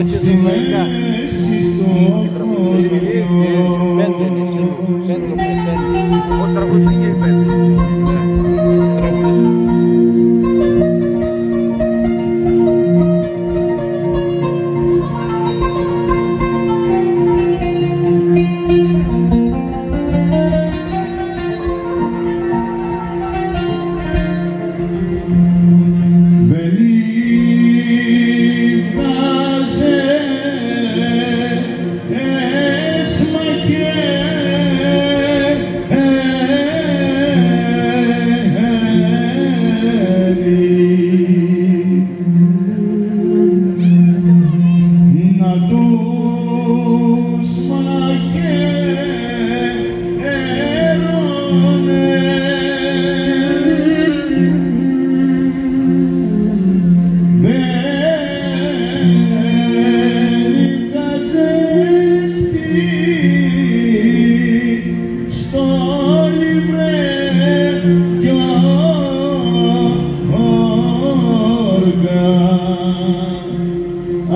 Υπάρχει δυναμικά.